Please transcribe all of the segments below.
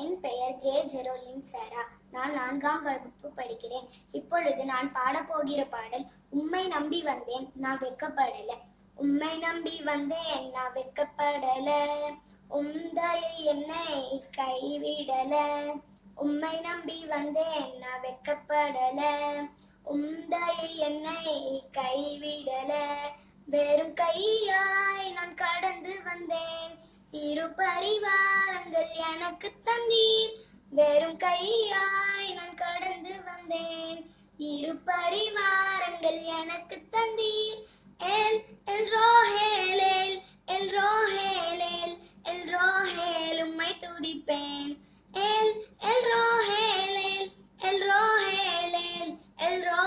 என் பெயர் ஜே ஜெரோலின் சாரா. நான் நான்காம் வகுப்பு படிக்கிறேன். இப்பொழுது நான் பாடப்போகிற பாடல் உம்மை நம்பி வந்தேன் நான் வெக்கப்படல உம்மை நம்பி வந்தேன் நான் வெக்கப்படல உந்தையை என்னை கைவிடல. உம்மை நம்பி வந்தேன் நான் வெக்கப்படல உந்தையை என்னை கைவிடல. வெறும் கைய இரு பரிவாரங்கள் எனக்கு தந்தீர். வெறும் கையாய் நான் கடந்து வந்தேன். இரு பரிவாரங்கள் எனக்கு தந்தீர். எல் எல் ரோஹேலேல் எல் ரோஹேலேல் எல் ரோஹேல் உம்மை துதிப்பேன். எல் எல் ரோஹேலேல் எல் ரோஹேலேல் எல் ரோ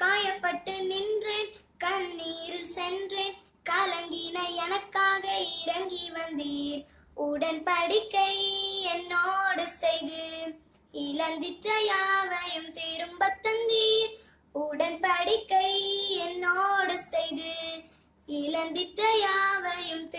காயப்பட்டு நின்றேன் கண்ணீரில் சென்றேன். கலங்கின எனக்காக இறங்கி வந்தீர். உடன்படிக்கை என்னோடு செய்து. இழந்திட்ட யாவையும் திரும்ப தந்தீர். உடன்படிக்கை என்னோடு செய்து. இழந்திட்ட யாவையும்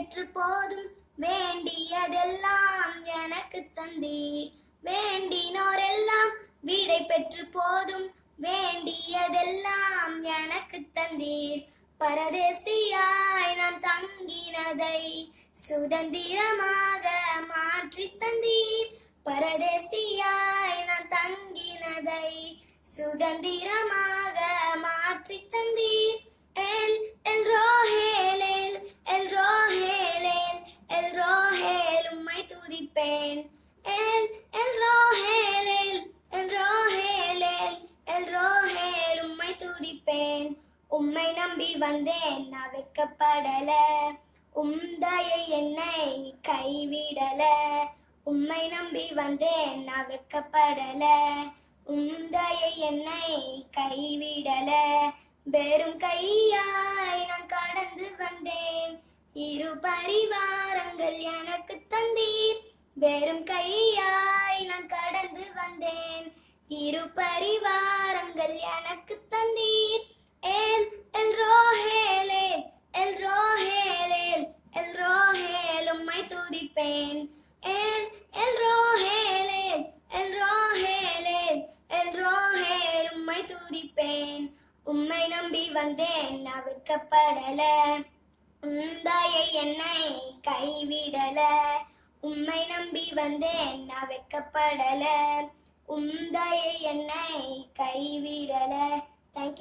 பெற்று போதும். வேண்டியதெல்லாம் எனக்கு தந்தீர் வேண்டினோரெல்லாம் வீடை பெற்று போதும். வேண்டியதெல்லாம் எனக்கு தந்தீர். பரதேசியாய் நான் தங்கினதை சுதந்திரமாக மாற்றி தந்தீர். பரதேசியாய் நான் தங்கினதை சுதந்திரமாக மாற்றி தந்தீர். துதிப்பேன் எல் எல் ரோஹேலேல் எல் ரோஹேலேல் எல் ரோஹேல் உம்மை துதிப்பேன் உம்மை நம்பி வந்தேன் நான் வெட்கப்படல உம்தயை என்னை கைவிடல உம்மை நம்பி வந்தேன் நான் வெட்கப்படல உம்தயை என்னை கைவிடல வெறும் கையாய் நான் கடந்து வந்தேன் இரு பரிவாரங்கள் எனக்கு தந்தீர் வெறும் கையாய் நான் கடந்து வந்தேன். இரு பரிவாரங்கள் எனக்கு தந்தீர். எல் எல் ரோஹேலே எல் ரோஹேலேல் எல் ரோஹேல் உம்மை துதிப்பேன். எல் எல் ரோஹேலேல் எல் ரோஹேலேல் எல் ரோஹேல் உம்மை துதிப்பேன். உம்மை நம்பி வந்தேன் நான் உந்தாயை என்னை கைவிடல. உம்மை நம்பி வந்தேன் நான் வெட்கப்படல. உந்தாயை என்னை கைவிடல. தேங்க்யூ